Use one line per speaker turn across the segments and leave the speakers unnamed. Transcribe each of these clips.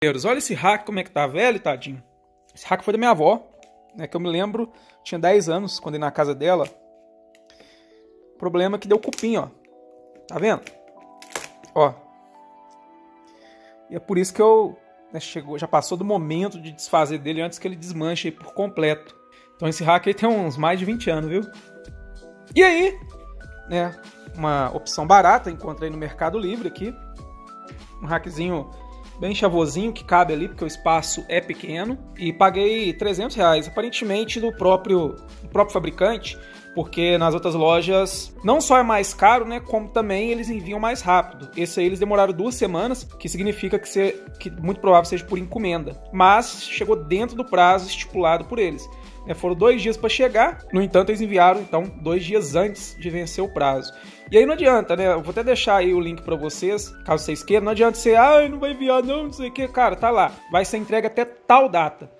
Olha esse hack como é que tá velho, tadinho. Esse hack foi da minha avó, né, que eu me lembro, tinha 10 anos quando ia na casa dela. Problema que deu cupim, ó. Tá vendo? Ó. E é por isso que eu né, chegou, já passou do momento de desfazer dele antes que ele desmanche por completo. Então esse hack aí tem uns mais de 20 anos, viu? E aí, né, uma opção barata, encontrei no Mercado Livre aqui. Um hackzinho bem chavosinho que cabe ali porque o espaço é pequeno e paguei 300 reais aparentemente do próprio do próprio fabricante porque nas outras lojas não só é mais caro, né, como também eles enviam mais rápido. Esse aí eles demoraram duas semanas, que significa que, ser, que muito provável seja por encomenda, mas chegou dentro do prazo estipulado por eles. É, foram dois dias para chegar, no entanto eles enviaram então dois dias antes de vencer o prazo. E aí não adianta, né? Eu vou até deixar aí o link para vocês, caso vocês queiram. Não adianta você, ah, não vai enviar não, não sei o que. Cara, tá lá. Vai ser entregue até tal data.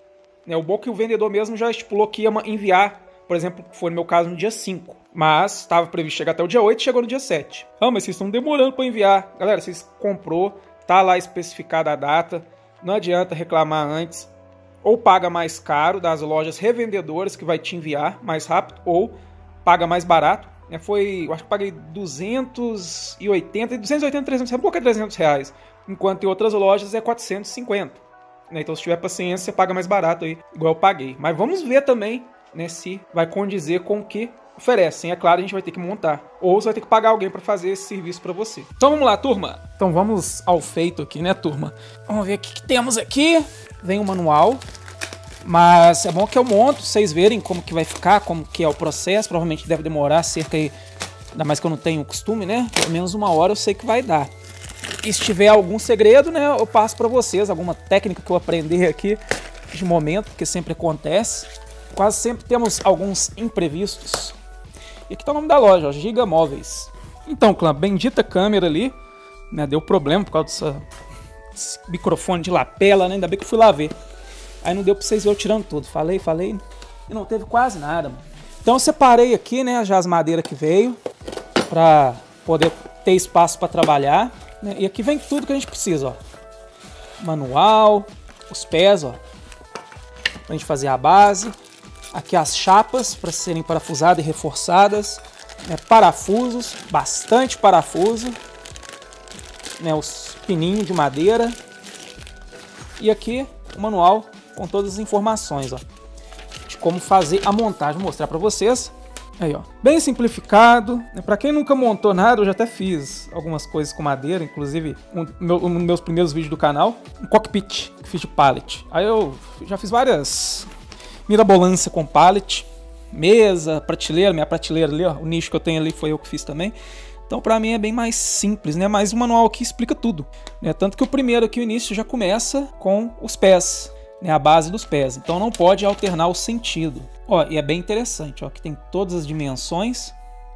Né? O bom é que o vendedor mesmo já estipulou que ia enviar por exemplo, foi no meu caso no dia 5. Mas estava previsto chegar até o dia 8 e chegou no dia 7. Ah, mas vocês estão demorando para enviar. Galera, vocês comprou, tá lá especificada a data. Não adianta reclamar antes. Ou paga mais caro das lojas revendedoras que vai te enviar mais rápido, ou paga mais barato. É, foi, eu acho que paguei 280, 280, 300 reais, um pouco é 300 reais. Enquanto em outras lojas é 450. Né? Então se tiver paciência, você paga mais barato aí, igual eu paguei. Mas vamos ver também né, se vai condizer com o que oferecem. É claro, a gente vai ter que montar. Ou você vai ter que pagar alguém para fazer esse serviço para você. Então vamos lá, turma. Então vamos ao feito aqui, né, turma? Vamos ver o que, que temos aqui. Vem o manual. Mas é bom que eu monto, vocês verem como que vai ficar, como que é o processo. Provavelmente deve demorar cerca aí, ainda mais que eu não tenho costume, né? Pelo menos uma hora eu sei que vai dar. E se tiver algum segredo, né, eu passo para vocês, alguma técnica que eu aprendi aqui de momento, porque sempre acontece quase sempre temos alguns imprevistos. E aqui está o nome da loja, ó, Giga Móveis. Então, clã, bendita câmera ali, né, deu problema por causa desse microfone de lapela, né, ainda bem que eu fui lá ver. Aí não deu para vocês ver eu tirando tudo, falei, falei, e não teve quase nada. Mano. Então eu separei aqui, né, já as madeiras que veio, para poder ter espaço para trabalhar. Né, e aqui vem tudo que a gente precisa, ó. Manual, os pés, ó, pra gente fazer a base. Aqui as chapas para serem parafusadas e reforçadas. Né, parafusos, bastante parafuso. Né, os pininhos de madeira. E aqui o manual com todas as informações ó, de como fazer a montagem. Vou mostrar para vocês. Aí, ó, bem simplificado. Né, para quem nunca montou nada, eu já até fiz algumas coisas com madeira, inclusive um, meu, um dos meus primeiros vídeos do canal, um cockpit que fiz de pallet. Aí eu já fiz várias mirabolância com pallet, mesa, prateleira, minha prateleira ali, ó, o nicho que eu tenho ali foi eu que fiz também. Então, para mim é bem mais simples, né? Mas o manual aqui explica tudo, né? Tanto que o primeiro aqui, o início, já começa com os pés, né? A base dos pés. Então, não pode alternar o sentido. Ó, e é bem interessante, ó, que tem todas as dimensões,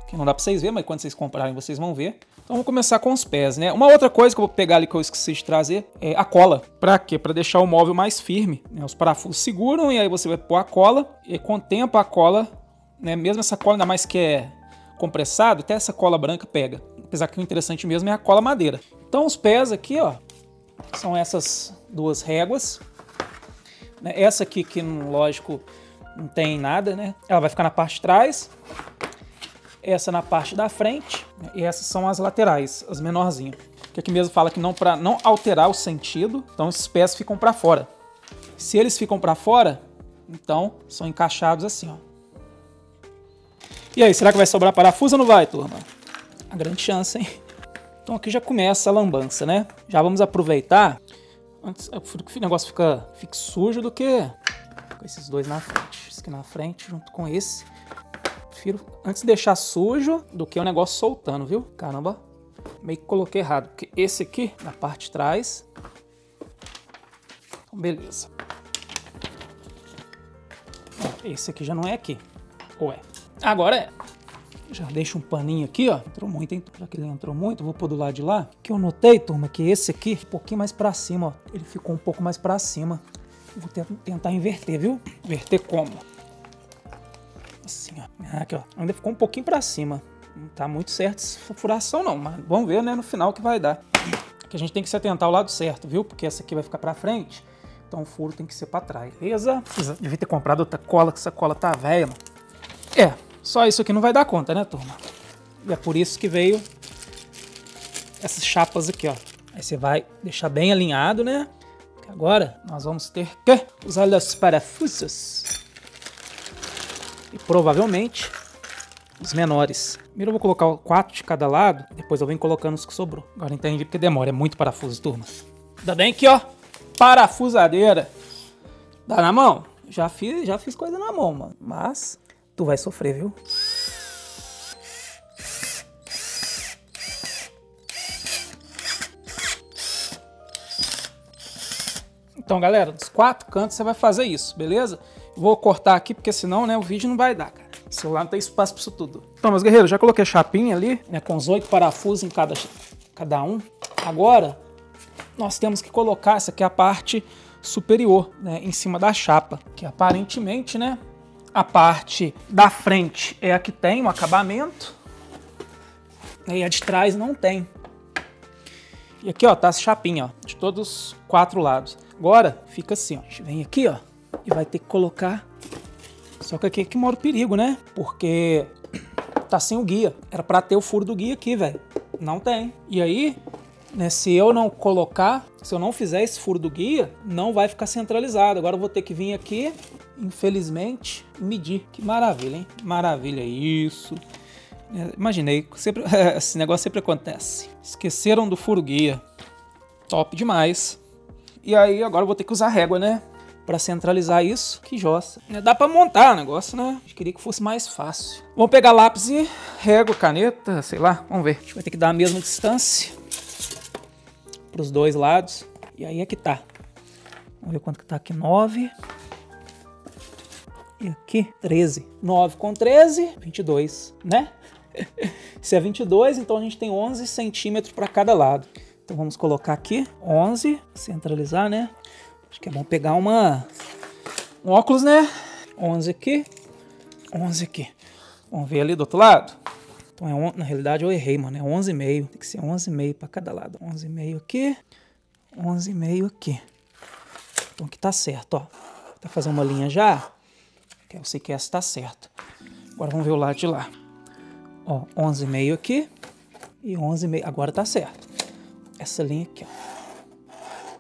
que não dá para vocês verem, mas quando vocês comprarem vocês vão ver. Então vamos começar com os pés, né? Uma outra coisa que eu vou pegar ali que eu esqueci de trazer é a cola. Para quê? Para deixar o móvel mais firme. Né? Os parafusos seguram e aí você vai pôr a cola e com o tempo a cola, né? Mesmo essa cola ainda mais que é compressado, até essa cola branca pega. Apesar que o interessante mesmo é a cola madeira. Então os pés aqui, ó, são essas duas réguas. Né? Essa aqui que, lógico, não tem nada, né? Ela vai ficar na parte de trás essa na parte da frente e essas são as laterais, as menorzinhas. Que aqui mesmo fala que não para não alterar o sentido, então esses pés ficam para fora. Se eles ficam para fora, então são encaixados assim, ó. E aí, será que vai sobrar parafuso ou não vai, turma? A grande chance, hein? Então aqui já começa a lambança, né? Já vamos aproveitar. Antes, prefiro que o negócio fica, fique sujo do que com esses dois na frente. Esse aqui na frente junto com esse prefiro antes deixar sujo do que o negócio soltando, viu? Caramba, meio que coloquei errado, porque esse aqui, na parte de trás... Então, beleza. Esse aqui já não é aqui. Ou é? Agora é. Já deixa um paninho aqui, ó. Entrou muito, hein? Já que ele entrou muito, vou pôr do lado de lá. que eu notei, turma, que esse aqui, um pouquinho mais pra cima, ó. Ele ficou um pouco mais pra cima. Vou tentar inverter, viu? Inverter como? Assim, ó. Aqui, ó. Ainda ficou um pouquinho pra cima. Não tá muito certo essa furação, não. Mas vamos ver, né, no final o que vai dar. que a gente tem que se atentar ao lado certo, viu? Porque essa aqui vai ficar pra frente, então o furo tem que ser pra trás, beleza? Devia ter comprado outra cola, que essa cola tá velha, mano. É, só isso aqui não vai dar conta, né, turma? E é por isso que veio essas chapas aqui, ó. Aí você vai deixar bem alinhado, né? Agora nós vamos ter que usar os parafusos. E provavelmente os menores. Primeiro eu vou colocar quatro de cada lado, depois eu venho colocando os que sobrou. Agora entendi porque demora, é muito parafuso, turma. Ainda bem que, ó, parafusadeira. Dá na mão? Já fiz, já fiz coisa na mão, mano. Mas tu vai sofrer, viu? Então, galera, dos quatro cantos você vai fazer isso, beleza? Vou cortar aqui, porque senão né, o vídeo não vai dar, cara. O celular não tem espaço para isso tudo. Então, meus guerreiros, já coloquei a chapinha ali, né, com os oito parafusos em cada, cada um. Agora, nós temos que colocar, essa aqui é a parte superior, né, em cima da chapa, que aparentemente, né, a parte da frente é a que tem o acabamento, e a de trás não tem. E aqui, ó, tá a chapinha, ó, de todos os quatro lados. Agora, fica assim, ó. A gente vem aqui, ó, e vai ter que colocar... Só que aqui é que mora o perigo, né? Porque tá sem o guia. Era pra ter o furo do guia aqui, velho. Não tem. E aí, né, se eu não colocar, se eu não fizer esse furo do guia, não vai ficar centralizado. Agora eu vou ter que vir aqui, infelizmente, medir. Que maravilha, hein? Maravilha isso. É, imaginei, sempre, esse negócio sempre acontece. Esqueceram do furo guia. Top demais. E aí agora eu vou ter que usar régua, né? Pra centralizar isso. Que jossa. É, dá pra montar o negócio, né? Eu queria que fosse mais fácil. Vamos pegar lápis e régua, caneta, sei lá. Vamos ver. A gente vai ter que dar a mesma distância. Pros dois lados. E aí é que tá. Vamos ver quanto que tá aqui. 9. E aqui, 13. 9 com 13, 22, né? Se é 22, então a gente tem 11 centímetros para cada lado. Então vamos colocar aqui 11, centralizar, né? Acho que é bom pegar uma um óculos, né? 11 aqui, 11 aqui. Vamos ver ali do outro lado. Então é on... na realidade eu errei, mano, é 11,5. Tem que ser 11,5 para cada lado. 11,5 aqui, 11,5 aqui. Então aqui tá certo, ó. Tá fazendo uma linha já, eu sei que essa tá certo. Agora vamos ver o lado de lá. Ó, 11,5 aqui e 11,5. Agora tá certo. Essa linha aqui, ó.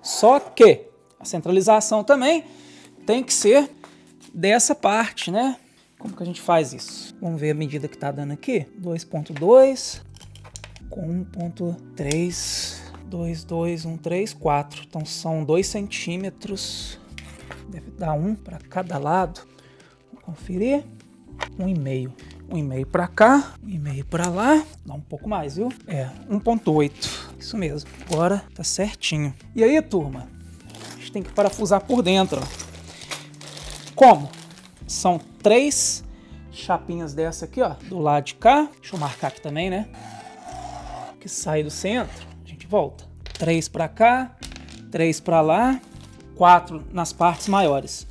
Só que a centralização também tem que ser dessa parte, né? Como que a gente faz isso? Vamos ver a medida que tá dando aqui. 2.2 com 1.3, 2, 2, 1, 3, 4. Então são 2 centímetros. Deve dar um para cada lado. Vou conferir. Um e meio um e-mail para cá, um e-mail para lá, dá um pouco mais, viu? É, 1.8, isso mesmo. Agora tá certinho. E aí, turma, a gente tem que parafusar por dentro, ó. Como? São três chapinhas dessa aqui, ó, do lado de cá. Deixa eu marcar aqui também, né? Que sai do centro, a gente volta. Três para cá, três para lá, quatro nas partes maiores.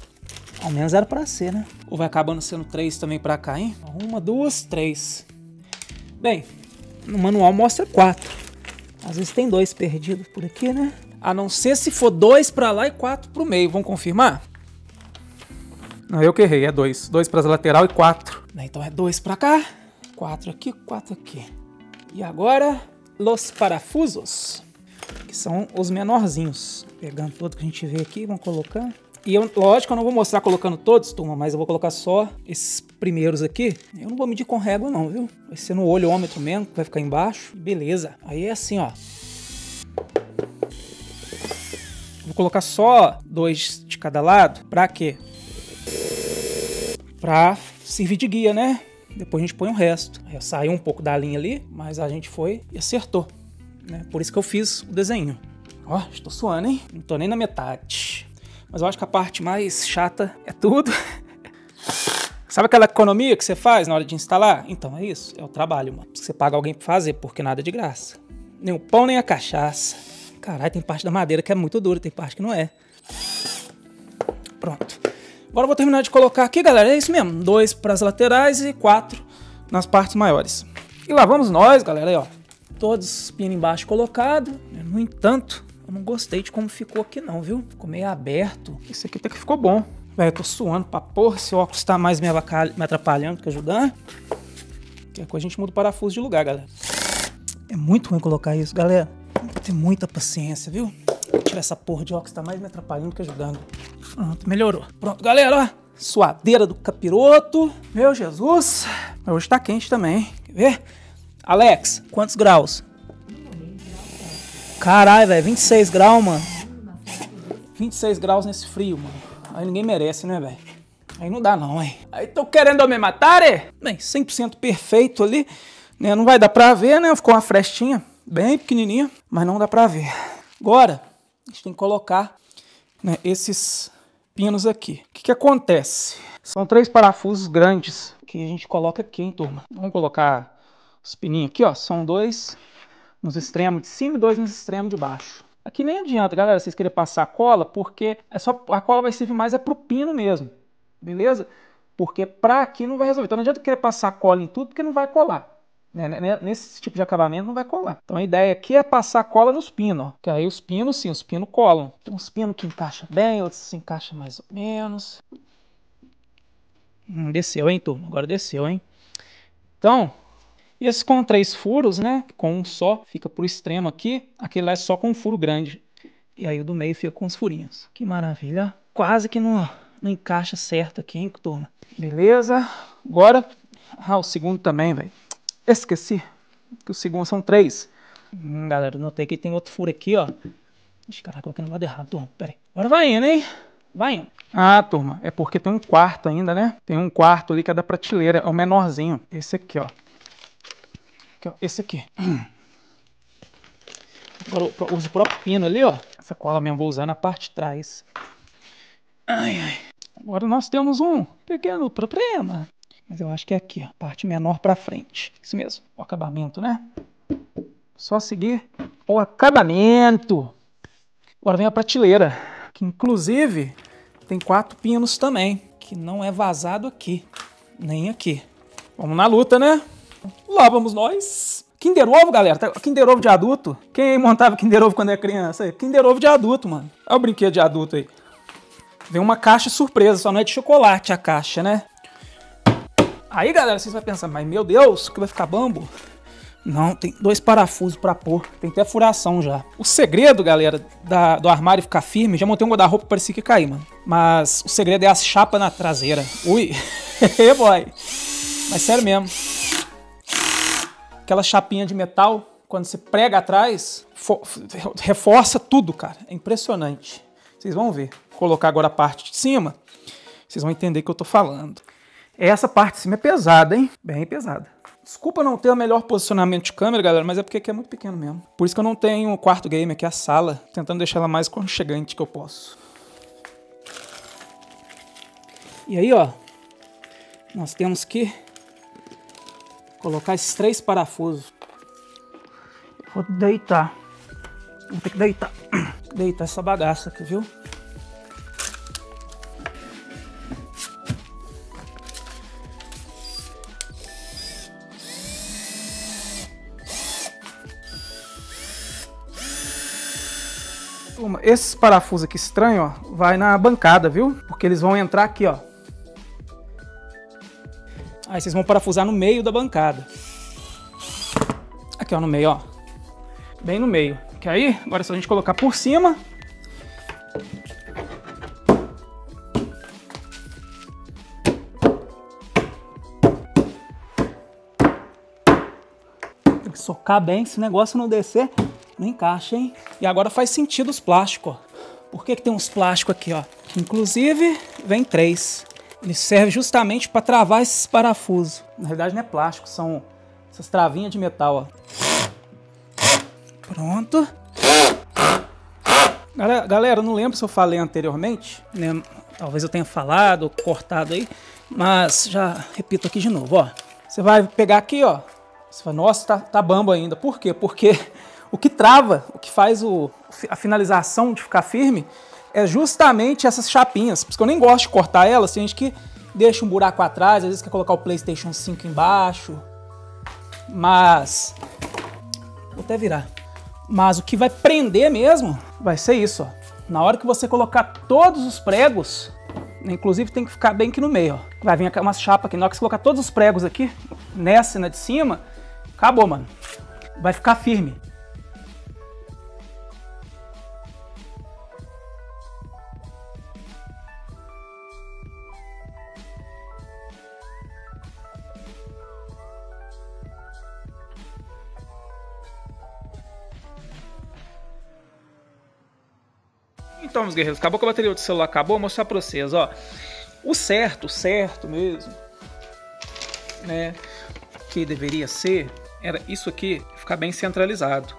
Ao menos era para ser, né? Ou vai acabando sendo três também para cá, hein? Uma, duas, três. Bem, no manual mostra quatro. Às vezes tem dois perdidos por aqui, né? A não ser se for dois para lá e quatro para o meio. Vamos confirmar? Não, eu que errei. É dois. Dois para as lateral e quatro. Então é dois para cá, quatro aqui, quatro aqui. E agora, los parafusos, que são os menorzinhos. Pegando todo que a gente vê aqui, vamos colocar. E eu, lógico, eu não vou mostrar colocando todos, turma, mas eu vou colocar só esses primeiros aqui. Eu não vou medir com régua não, viu? Vai ser no olhômetro mesmo, que vai ficar embaixo. Beleza. Aí é assim, ó. Vou colocar só dois de cada lado. Pra quê? Pra servir de guia, né? Depois a gente põe o resto. Aí saiu um pouco da linha ali, mas a gente foi e acertou. Né? Por isso que eu fiz o desenho. Ó, estou suando, hein? Não tô nem na metade. Mas eu acho que a parte mais chata é tudo. Sabe aquela economia que você faz na hora de instalar? Então é isso, é o trabalho, mano. Você paga alguém pra fazer, porque nada é de graça. Nem o pão, nem a cachaça. Caralho, tem parte da madeira que é muito dura, tem parte que não é. Pronto. Agora eu vou terminar de colocar aqui, galera. É isso mesmo. Dois para as laterais e quatro nas partes maiores. E lá vamos nós, galera. Aí, ó. todos os pinos embaixo colocados. No entanto, eu não gostei de como ficou aqui não, viu? Ficou meio aberto. Esse aqui até que ficou bom. Velho, eu tô suando pra porra. Esse óculos tá mais me, me atrapalhando que ajudando. Qualquer coisa a gente muda o parafuso de lugar, galera. É muito ruim colocar isso, galera. Tem que ter muita paciência, viu? Tirar essa porra de óculos tá mais me atrapalhando que ajudando. Pronto, melhorou. Pronto, galera, ó. Suadeira do capiroto. Meu Jesus. Mas hoje tá quente também. Quer ver? Alex, quantos graus? Caralho, velho. 26 graus, mano. 26 graus nesse frio, mano. Aí ninguém merece, né, velho? Aí não dá não, hein? Aí tô querendo me matar, é? Bem, 100% perfeito ali. Né? Não vai dar pra ver, né? Ficou uma frestinha bem pequenininha, mas não dá pra ver. Agora, a gente tem que colocar né, esses pinos aqui. O que, que acontece? São três parafusos grandes que a gente coloca aqui, hein, turma? Vamos colocar os pininhos aqui, ó. São dois nos extremos de cima e dois nos extremos de baixo. Aqui nem adianta, galera, vocês querem passar cola, porque é só a cola vai servir mais é pro pino mesmo, beleza? Porque pra aqui não vai resolver. Então não adianta querer passar cola em tudo, porque não vai colar. Né? Nesse tipo de acabamento não vai colar. Então a ideia aqui é passar cola nos pinos. Que aí os pinos, sim, os pinos colam. Tem uns pinos que encaixam bem, outros se encaixam mais ou menos. Hum, desceu, hein, turma? Agora desceu, hein? Então, esse com três furos, né? Com um só, fica pro extremo aqui. Aquele lá é só com um furo grande. E aí o do meio fica com os furinhos. Que maravilha. Quase que não, não encaixa certo aqui, hein, turma? Beleza. Agora, ah, o segundo também, velho. Esqueci que o segundo são três. Hum, galera, notei que tem outro furo aqui, ó. Ixi, caraca, coloquei no lado errado, turma. Pera aí. Agora vai indo, hein? Vai indo. Ah, turma, é porque tem um quarto ainda, né? Tem um quarto ali cada prateleira. É o menorzinho. Esse aqui, ó. aqui ó. Esse aqui. Agora uso o próprio pino ali, ó. Essa cola mesmo vou usar na parte de trás. Ai, ai. Agora nós temos um pequeno problema. Mas eu acho que é aqui, ó, parte menor para frente. Isso mesmo, o acabamento, né? Só seguir o acabamento. Agora vem a prateleira, que inclusive tem quatro pinos também, que não é vazado aqui, nem aqui. Vamos na luta, né? Lá vamos nós. Kinder Ovo, galera. Tá, Kinder Ovo de adulto. Quem montava Kinder Ovo quando era criança? Kinder Ovo de adulto, mano. Olha o brinquedo de adulto aí. Vem uma caixa surpresa, só não é de chocolate a caixa, né? Aí, galera, vocês vão pensar, mas meu Deus, que vai ficar bambo? Não, tem dois parafusos para pôr, tem até furação já. O segredo, galera, da, do armário ficar firme, já montei um guarda-roupa, parecia que cair, mano. Mas o segredo é a chapa na traseira. Ui, boy. Mas sério mesmo. Aquela chapinha de metal, quando você prega atrás, reforça tudo, cara. É impressionante. Vocês vão ver. Vou colocar agora a parte de cima, vocês vão entender o que eu tô falando. Essa parte de cima é pesada, hein? Bem pesada. Desculpa não ter o melhor posicionamento de câmera, galera, mas é porque aqui é muito pequeno mesmo. Por isso que eu não tenho o quarto game aqui, a sala, tentando deixar ela mais aconchegante que eu posso. E aí, ó, nós temos que colocar esses três parafusos. Vou deitar. Vou ter que deitar. Deitar essa bagaça aqui, viu? Esses parafusos aqui estranhos, ó, vai na bancada, viu? Porque eles vão entrar aqui, ó. Aí vocês vão parafusar no meio da bancada. Aqui, ó, no meio, ó. Bem no meio. Que aí, agora é só a gente colocar por cima. Tem que socar bem, se o negócio não descer, não encaixa, hein? E agora faz sentido os plásticos, ó. Por que, que tem uns plásticos aqui, ó? Inclusive vem três. Ele serve justamente para travar esses parafusos. Na verdade não é plástico, são essas travinhas de metal, ó. Pronto. Galera, não lembro se eu falei anteriormente, né? Talvez eu tenha falado, cortado aí, mas já repito aqui de novo, ó. Você vai pegar aqui, ó. Você vai, nossa, tá, tá bambo ainda. Por quê? Porque o que trava, o que faz o, a finalização de ficar firme é justamente essas chapinhas. Porque eu nem gosto de cortar elas, tem gente que deixa um buraco atrás, às vezes quer colocar o PlayStation 5 embaixo. Mas Vou até virar. Mas o que vai prender mesmo vai ser isso, ó. Na hora que você colocar todos os pregos, inclusive tem que ficar bem aqui no meio, ó. Vai vir uma chapa aqui. Na hora que você colocar todos os pregos aqui, nessa e na de cima, acabou, mano. Vai ficar firme. Meus guerreiros, acabou que a bateria do celular acabou, vou mostrar pra vocês, ó. O certo, certo mesmo, né, que deveria ser, era isso aqui, ficar bem centralizado.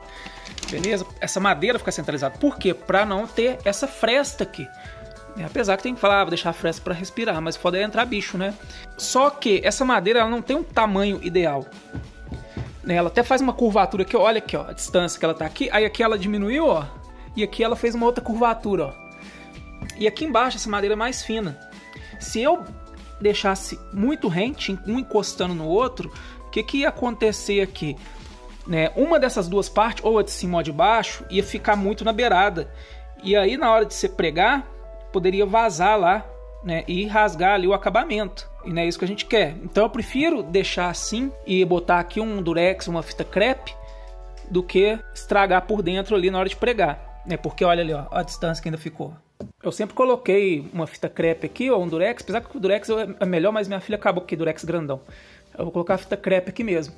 Beleza? Essa madeira ficar centralizada. Por quê? Pra não ter essa fresta aqui. É, apesar que tem que falar, ah, vou deixar a fresta para respirar, mas pode entrar bicho, né? Só que essa madeira ela não tem um tamanho ideal. Né? Ela até faz uma curvatura aqui, olha aqui, ó, a distância que ela tá aqui. Aí aqui ela diminuiu, ó, e aqui ela fez uma outra curvatura, ó. E aqui embaixo essa madeira é mais fina. Se eu deixasse muito rente, um encostando no outro, o que, que ia acontecer aqui? Né, uma dessas duas partes, ou a de cima ou a de baixo, ia ficar muito na beirada. E aí, na hora de você pregar, poderia vazar lá né, e rasgar ali o acabamento. E não é isso que a gente quer. Então eu prefiro deixar assim e botar aqui um durex, uma fita crepe, do que estragar por dentro ali na hora de pregar. É porque olha ali, ó, a distância que ainda ficou. Eu sempre coloquei uma fita crepe aqui, ou um durex, apesar que o durex é melhor, mas minha filha acabou o durex grandão. Eu vou colocar a fita crepe aqui mesmo.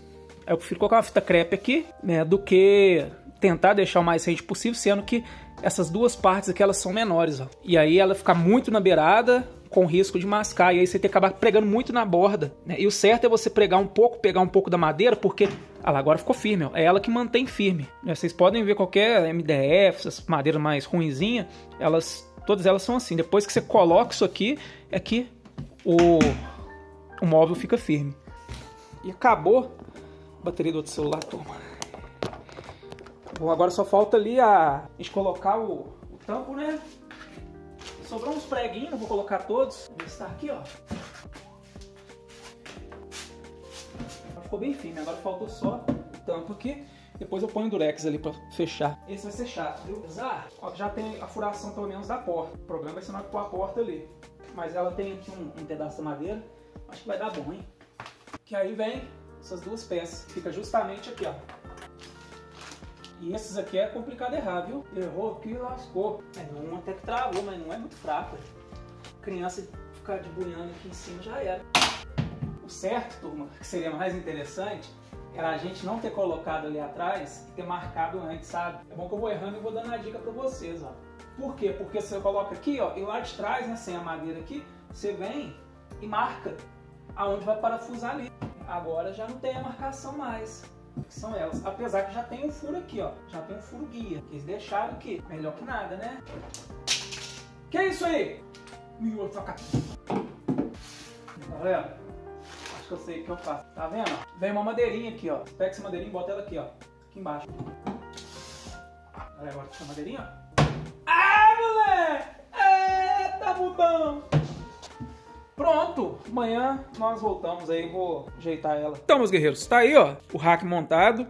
Eu prefiro colocar uma fita crepe aqui, né, do que tentar deixar o mais rente possível, sendo que essas duas partes aqui elas são menores, ó. E aí ela fica muito na beirada, com risco de mascar, e aí você tem que acabar pregando muito na borda. Né? E o certo é você pregar um pouco, pegar um pouco da madeira, porque ah lá, agora ficou firme, ó. é ela que mantém firme. Né? Vocês podem ver qualquer MDF, essas madeiras mais ruinzinha, elas, todas elas são assim. Depois que você coloca isso aqui, é que o, o móvel fica firme. E acabou a bateria do outro celular, toma. Bom, agora só falta ali a, a gente colocar o, o tampo, né? Sobrou uns preguinhos, não vou colocar todos. Vou estar aqui, ó. Ficou bem firme, agora faltou só o tampo aqui. Depois eu ponho o durex ali pra fechar. Esse vai ser chato, viu? Apesar, ó, já tem a furação pelo menos da porta. O problema vai ser na a porta ali. Mas ela tem aqui um, um pedaço de madeira. Acho que vai dar bom, hein? Que aí vem essas duas peças. Fica justamente aqui, ó. E esses aqui é complicado errar, viu? Errou aqui lascou. É, um até que travou, mas não é muito fraco. Criança ficar de bunhando aqui em cima já era. O certo, turma, que seria mais interessante, era a gente não ter colocado ali atrás ter marcado antes, sabe? É bom que eu vou errando e vou dando a dica pra vocês, ó. Por quê? Porque você coloca aqui, ó, e lá de trás, né, sem a madeira aqui, você vem e marca aonde vai parafusar ali. Agora já não tem a marcação mais que são elas. Apesar que já tem um furo aqui, ó. Já tem um furo guia. Que eles deixaram aqui. Melhor que nada, né? Que é isso aí? Meu. Tá vendo? Que eu sei o que eu faço. Tá vendo? Vem uma madeirinha aqui, ó. Pega essa madeirinha e bota ela aqui, ó. Aqui embaixo. Olha agora essa madeirinha, ó. Ah, moleque! Eita, bubão! Pronto, amanhã nós voltamos aí, vou ajeitar ela. Então, meus guerreiros, tá aí, ó, o rack montado,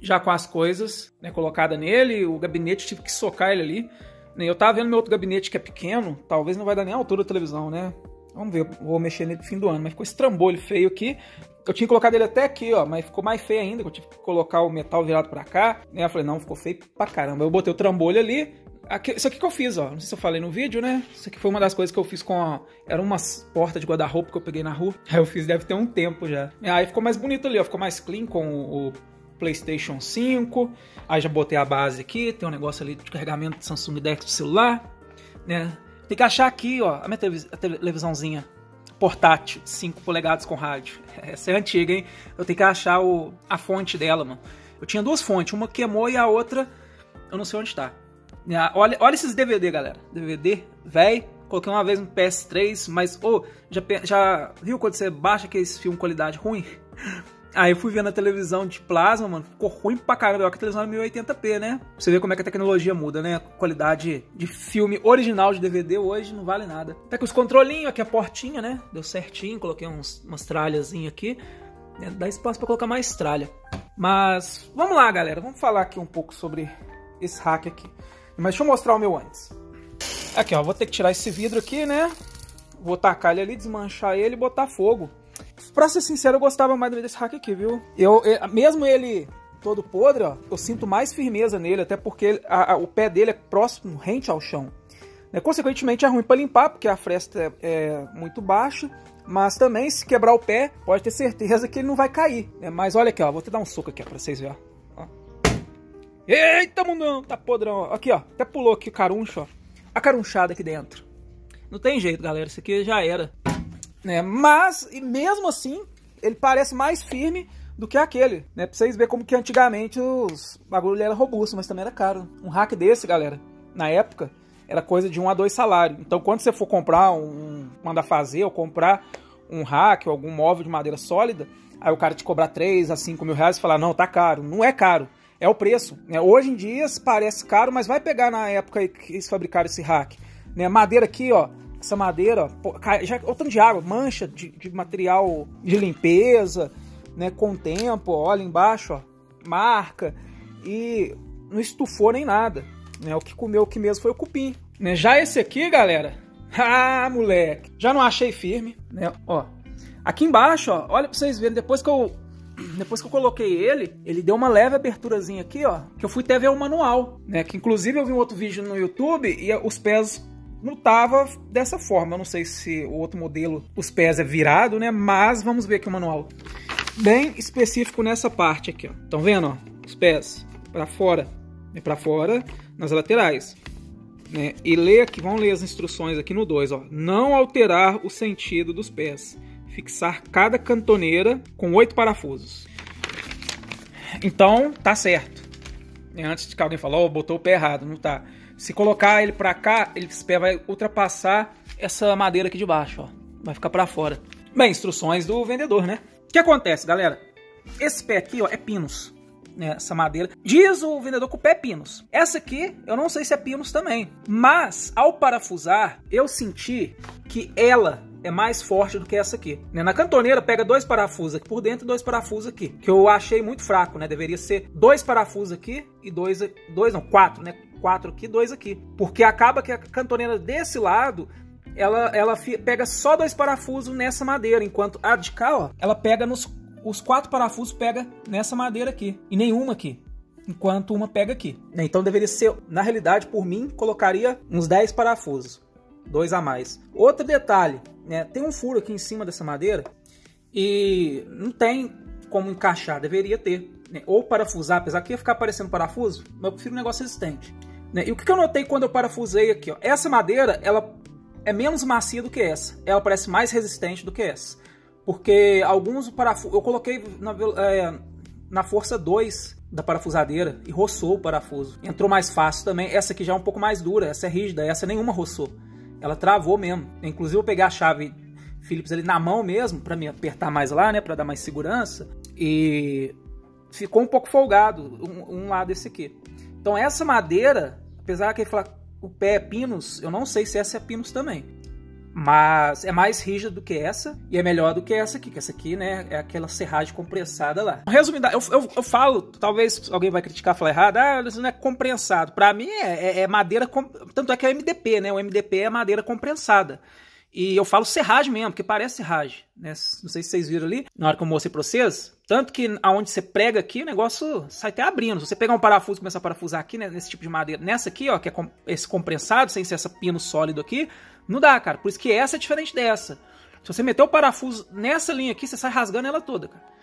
já com as coisas, né, colocada nele, o gabinete tive que socar ele ali. Eu tava vendo meu outro gabinete que é pequeno, talvez não vai dar nem a altura da televisão, né? Vamos ver, vou mexer nele no fim do ano, mas ficou esse trambolho feio aqui. Eu tinha colocado ele até aqui, ó, mas ficou mais feio ainda, eu tive que colocar o metal virado para cá. Né? Eu falei, não, ficou feio pra caramba. Eu botei o trambolho ali, Aqui, isso aqui que eu fiz, ó. Não sei se eu falei no vídeo, né? Isso aqui foi uma das coisas que eu fiz com a. Era umas portas de guarda-roupa que eu peguei na rua. Aí eu fiz, deve ter um tempo já. Aí ficou mais bonito ali, ó. Ficou mais clean com o PlayStation 5. Aí já botei a base aqui. Tem um negócio ali de carregamento de Samsung Dex do celular. Né? Tem que achar aqui, ó. A minha televisãozinha portátil, 5 polegadas com rádio. Essa é antiga, hein? Eu tenho que achar o, a fonte dela, mano. Eu tinha duas fontes, uma queimou e a outra eu não sei onde tá. Ah, olha, olha esses DVD, galera. DVD, velho. Coloquei uma vez no PS3, mas, ô, oh, já, já viu quando você baixa aqueles filmes qualidade ruim? Aí fui ver na televisão de plasma, mano, ficou ruim pra caramba, porque a televisão é 1080p, né? Você vê como é que a tecnologia muda, né? A qualidade de filme original de DVD hoje não vale nada. Até com os controlinhos, aqui a portinha, né? Deu certinho, coloquei uns, umas tralhazinhas aqui. Né? Dá espaço pra colocar mais tralha. Mas vamos lá, galera. Vamos falar aqui um pouco sobre esse hack aqui. Mas deixa eu mostrar o meu antes. Aqui, ó. Vou ter que tirar esse vidro aqui, né? Vou tacar ele ali, desmanchar ele e botar fogo. Pra ser sincero, eu gostava mais desse hack aqui, viu? Eu, eu mesmo ele todo podre, ó, eu sinto mais firmeza nele, até porque a, a, o pé dele é próximo, rente ao chão. Né? Consequentemente é ruim para limpar, porque a fresta é, é, muito baixa, mas também se quebrar o pé, pode ter certeza que ele não vai cair. Né? Mas olha aqui, ó, vou te dar um soco aqui para vocês verem. Ó. Eita, mundão, tá podrão. Ó. Aqui, ó, até pulou aqui o caruncho, ó. A carunchada aqui dentro. Não tem jeito, galera, isso aqui já era. Né? Mas, e mesmo assim, ele parece mais firme do que aquele, né? Pra vocês verem como que antigamente os bagulho era robusto, mas também era caro. Um hack desse, galera, na época, era coisa de um a dois salários. Então, quando você for comprar um, mandar fazer ou comprar um hack ou algum móvel de madeira sólida, aí o cara te cobrar 3 a 5 mil reais e falar, não, tá caro. Não é caro, é o preço. Né? Hoje em dia parece caro, mas vai pegar na época que eles fabricaram esse hack. Né? Madeira aqui, ó, essa madeira, já, o tanto de água, mancha de, de material de limpeza, né, com o tempo, olha embaixo, ó, marca e não estufou nem nada, né? O que comeu que mesmo foi o cupim, né? Já esse aqui, galera, ah, moleque, já não achei firme, né? Ó, aqui embaixo, ó, olha para vocês verem, depois que eu depois que eu coloquei ele, ele deu uma leve aberturazinha aqui, ó, que eu fui até ver o manual, né? Que inclusive eu vi um outro vídeo no YouTube e os pés não tava dessa forma. Eu não sei se o outro modelo, os pés é virado, né? Mas vamos ver aqui o manual bem específico nessa parte aqui, ó. Estão vendo, ó? Os pés para fora, e para fora nas laterais. Né? E lê aqui, vamos ler as instruções aqui no 2, ó. Não alterar o sentido dos pés. Fixar cada cantoneira com oito parafusos. Então, tá certo. Antes de que alguém falou, oh, botou o pé errado, não tá. Se colocar ele para cá, ele, esse pé vai ultrapassar essa madeira aqui de baixo, ó. Vai ficar para fora. Bem, instruções do vendedor, né? O que acontece, galera? Esse pé aqui, ó, é pinos. Né, essa madeira. Diz o vendedor que o pé é pinos. Essa aqui, eu não sei se é pinos também. Mas, ao parafusar, eu senti que ela é mais forte do que essa aqui. Né, na cantoneira, pega dois parafusos aqui por dentro e dois parafusos aqui. Que eu achei muito fraco, né? Deveria ser dois parafusos aqui e dois... Dois não, quatro, né? Quatro aqui, dois aqui. Porque acaba que a cantoneira desse lado ela, ela pega só dois parafusos nessa madeira, enquanto a de cá, ó, ela pega nos os quatro parafusos pega nessa madeira aqui e nenhuma aqui. Enquanto uma pega aqui. Então deveria ser, na realidade, por mim, colocaria uns 10 parafusos. Dois a mais. Outro detalhe, né? Tem um furo aqui em cima dessa madeira e não tem como encaixar, deveria ter. Né? Ou parafusar, apesar que ia ficar parecendo parafuso, mas eu prefiro um negócio resistente. Né? E o que eu notei quando eu parafusei aqui? Ó? Essa madeira, ela é menos macia do que essa. Ela parece mais resistente do que essa. Porque alguns parafusos. Eu coloquei na, é, na força 2 da parafusadeira e roçou o parafuso. Entrou mais fácil também. Essa aqui já é um pouco mais dura, essa é rígida, essa nenhuma roçou. Ela travou mesmo. Inclusive eu peguei a chave Phillips ali na mão mesmo, para me apertar mais lá, né, para dar mais segurança. E ficou um pouco folgado um, um lado esse aqui. Então essa madeira, apesar que ele fala o pé é Pinus, eu não sei se essa é Pinus também. Mas é mais rígida do que essa e é melhor do que essa aqui, que essa aqui, né, é aquela serragem compressada lá. Resumindo, eu, eu, eu falo, talvez alguém vai criticar, falar errado, ah, isso não é comprensado. Para mim é, é, é madeira, tanto é que é MDP, né, o MDP é madeira comprensada. E eu falo serragem mesmo, porque parece serragem. Né? Não sei se vocês viram ali, na hora que eu mostrei pra vocês. Tanto que aonde você prega aqui, o negócio sai até abrindo. Se você pegar um parafuso e começar a parafusar aqui, né, nesse tipo de madeira, nessa aqui, ó, que é esse compressado, sem ser essa pino sólido aqui, não dá, cara. Por isso que essa é diferente dessa. Se você meter o parafuso nessa linha aqui, você sai rasgando ela toda, cara.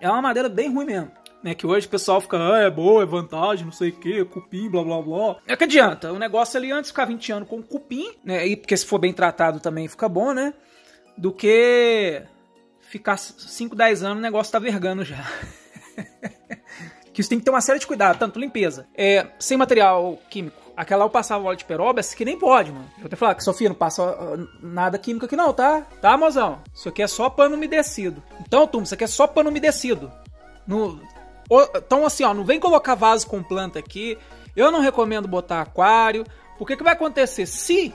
É uma madeira bem ruim mesmo né? Que hoje o pessoal fica, ah, é boa, é vantagem, não sei o que, cupim, blá blá blá. É que adianta, o negócio ali antes ficar 20 anos com cupim, né? E porque se for bem tratado também fica bom, né? Do que ficar 5, 10 anos o negócio tá vergando já. que isso tem que ter uma série de cuidado, tanto limpeza. É, sem material químico. Aquela eu passava óleo de peroba, essa aqui nem pode, mano. Eu até falar que Sofia não passa uh, nada químico aqui não, tá? Tá, mozão? Isso aqui é só pano umedecido. Então, turma, isso aqui é só pano umedecido. No, então, assim, ó, não vem colocar vaso com planta aqui. Eu não recomendo botar aquário. Porque que vai acontecer? Se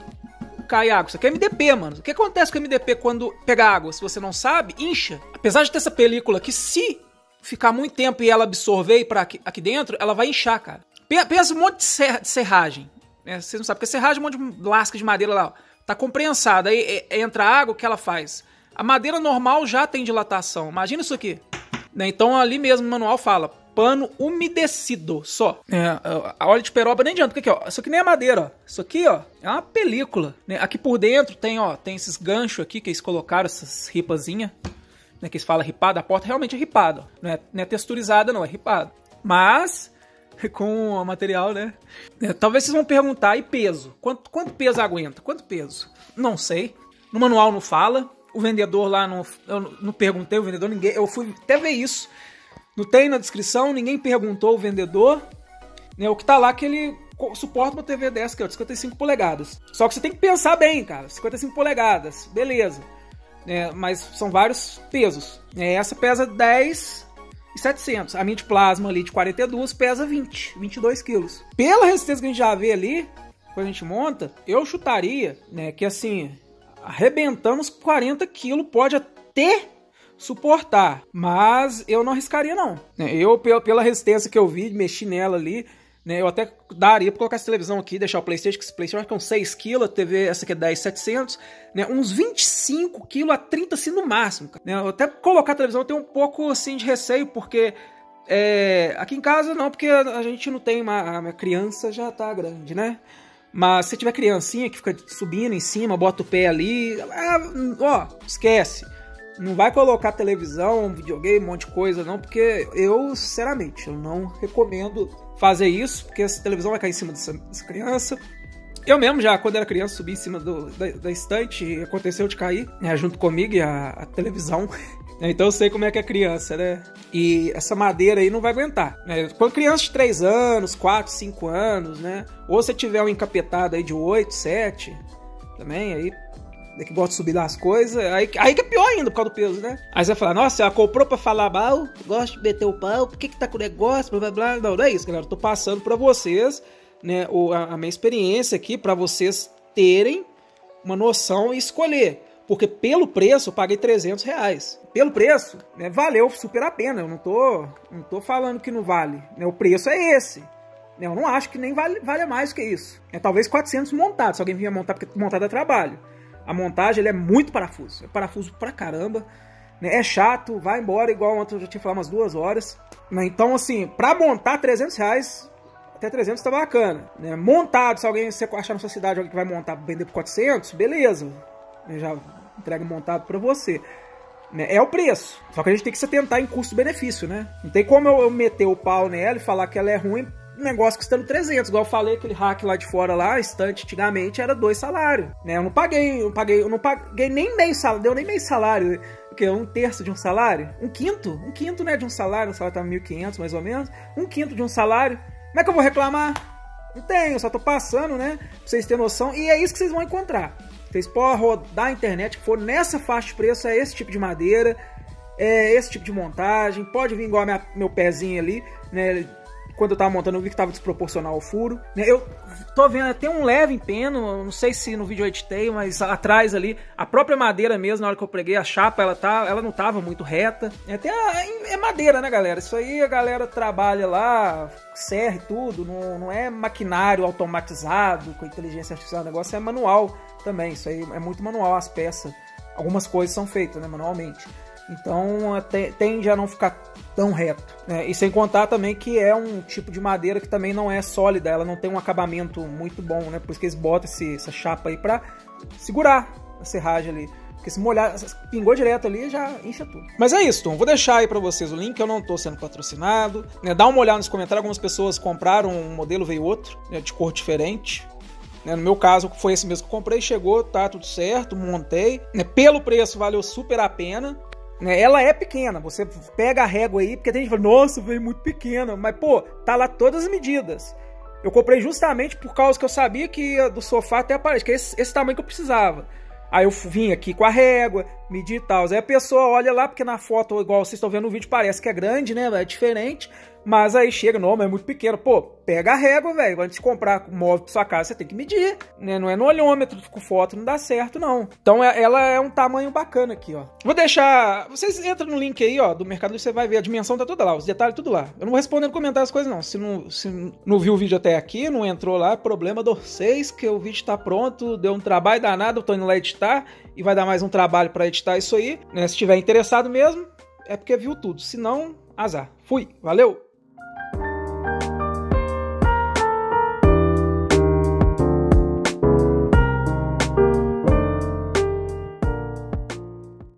cair água, isso aqui é MDP, mano. O que acontece com o MDP quando pega água? Se você não sabe, incha. Apesar de ter essa película aqui, se ficar muito tempo e ela absorver para aqui, aqui, dentro, ela vai inchar, cara. Pensa um monte de, de serragem. Né? Vocês não sabem, porque serragem é um monte de lasca de madeira lá. Ó. Tá comprensada. Aí entra água, o que ela faz? A madeira normal já tem dilatação. Imagina isso aqui. Né? Então ali mesmo o manual fala pano umedecido só. É, a óleo de peroba nem adianta. Porque aqui, ó, isso aqui nem é madeira, ó. Isso aqui, ó, é uma película. Né? Aqui por dentro tem, ó, tem esses ganchos aqui que eles colocaram, essas ripazinhas. Né, que eles falam ripada, a porta realmente é ripada. Não é, não é texturizada, não, é ripada. Mas, com o material, né? É, talvez vocês vão perguntar, e peso? Quanto, quanto peso aguenta? Quanto peso? Não sei. No manual não fala. O vendedor lá não. Eu não perguntei, o vendedor, ninguém. Eu fui até ver isso. Não tem na descrição, ninguém perguntou o vendedor. Né, o que tá lá que ele suporta uma TV dessa, que é de 55 polegadas. Só que você tem que pensar bem, cara. 55 polegadas, beleza. É, mas são vários pesos. É, essa pesa 10 e 700. A minha de plasma ali de 42 pesa 20, 22 quilos. Pela resistência que a gente já vê ali, quando a gente monta, eu chutaria, né, que assim, arrebentamos 40 quilos, pode até suportar. Mas eu não arriscaria, não. Eu, pela resistência que eu vi, mexi nela ali, né, eu até daria pra colocar essa televisão aqui, deixar o Playstation, que esse Playstation acho que é uns 6 kg, a TV essa aqui é 10,700, né, uns 25 kg a 30 assim no máximo. Né, eu até colocar a televisão eu tenho um pouco assim de receio, porque é, aqui em casa não, porque a gente não tem uma, a minha criança já tá grande, né? Mas se tiver criancinha que fica subindo em cima, bota o pé ali, ah, ó, esquece. Não vai colocar televisão, videogame, um monte de coisa, não, porque eu, sinceramente, eu não recomendo fazer isso, porque essa televisão vai cair em cima dessa, dessa criança. Eu mesmo já, quando era criança, subi em cima do, da, da estante e aconteceu de cair, né, junto comigo e a, a televisão. Então eu sei como é que é criança, né? E essa madeira aí não vai aguentar. Né? Quando criança de 3 anos, 4, 5 anos, né? Ou se tiver um encapetado aí de 8, 7, também, aí né, que gosta de subir as coisas, aí, aí que é pior ainda por causa do peso, né? Aí você vai falar, nossa, ela comprou pra falar mal, gosta de meter o pau, por que que tá com negócio, blá blá blá. Não, não é isso, galera. Eu tô passando pra vocês, né, a, a minha experiência aqui, pra vocês terem uma noção e escolher. Porque pelo preço eu paguei 300 reais. Pelo preço, né, valeu super a pena. Eu não tô, não tô falando que não vale. Né, o preço é esse. Né, eu não acho que nem vale, vale mais que isso. É talvez 400 montados, se alguém vinha montar, porque montar dá trabalho. A montagem é muito parafuso. É parafuso pra caramba. Né? É chato, vai embora, igual ontem eu já tinha falado umas duas horas. Né? Então, assim, pra montar 300 reais, até 300 tá bacana. Né? Montado, se alguém você achar na sua cidade alguém que vai montar vender por 400, beleza. Eu já entrega montado para você. Né? É o preço. Só que a gente tem que se atentar em custo-benefício, né? Não tem como eu meter o pau nela e falar que ela é ruim negócio custando 300. Igual eu falei, aquele hack lá de fora lá, estante, antigamente era dois salários. Né? Eu não paguei, eu não paguei, eu não paguei nem meio salário, deu nem meio salário. Que um terço de um salário? Um quinto? Um quinto, né, de um salário, o salário tá 1.500 mais ou menos. Um quinto de um salário. Como é que eu vou reclamar? Não tenho, só tô passando, né? Pra vocês terem noção. E é isso que vocês vão encontrar. Vocês podem rodar a internet que for nessa faixa de preço, é esse tipo de madeira, é esse tipo de montagem. Pode vir igual minha, meu pezinho ali, né? Quando eu tava montando, eu vi que tava desproporcional o furo. Né? Eu tô vendo até um leve empeno, não sei se no vídeo eu editei, mas atrás ali, a própria madeira mesmo, na hora que eu preguei a chapa, ela, tá, ela não tava muito reta. Até é madeira, né, galera? Isso aí a galera trabalha lá, serre tudo, não, não é maquinário automatizado com inteligência artificial, o negócio é manual também. Isso aí é muito manual as peças. Algumas coisas são feitas né, manualmente. Então tende a não ficar tão reto. Né? E sem contar também que é um tipo de madeira que também não é sólida, ela não tem um acabamento muito bom, né? Por isso que eles botam esse, essa chapa aí pra segurar a serragem ali. Porque se molhar, pingou direto ali, já incha tudo. Mas é isso, Tom. Vou deixar aí pra vocês o link. Eu não tô sendo patrocinado. Né? Dá uma olhada nos comentários. Algumas pessoas compraram um modelo, veio outro, né? de cor diferente. Né? No meu caso, foi esse mesmo que eu comprei. Chegou, tá tudo certo, montei. Né? Pelo preço, valeu super a pena. Né? Ela é pequena, você pega a régua aí, porque tem gente que fala, nossa, veio muito pequena, mas pô, tá lá todas as medidas. Eu comprei justamente por causa que eu sabia que do sofá até a parede, que é esse, esse tamanho que eu precisava. Aí eu vim aqui com a régua, medir e tal. Aí a pessoa olha lá, porque na foto, igual vocês estão vendo no vídeo, parece que é grande, né? É diferente. Mas aí chega, não, mas é muito pequeno. Pô, pega a régua, velho. Antes de comprar um móvel pra sua casa, você tem que medir. Né? Não é no olhômetro com foto, não dá certo, não. Então é, ela é um tamanho bacana aqui, ó. Vou deixar. Vocês entram no link aí, ó, do Mercado Livre, você vai ver. A dimensão tá toda lá, os detalhes tudo lá. Eu não vou responder no comentário as coisas, não. Se não, se não viu o vídeo até aqui, não entrou lá, é problema de vocês, que o vídeo tá pronto, deu um trabalho danado, eu tô indo lá editar e vai dar mais um trabalho para editar isso aí. Né? Se tiver interessado mesmo, é porque viu tudo. Se não, azar. Fui, valeu!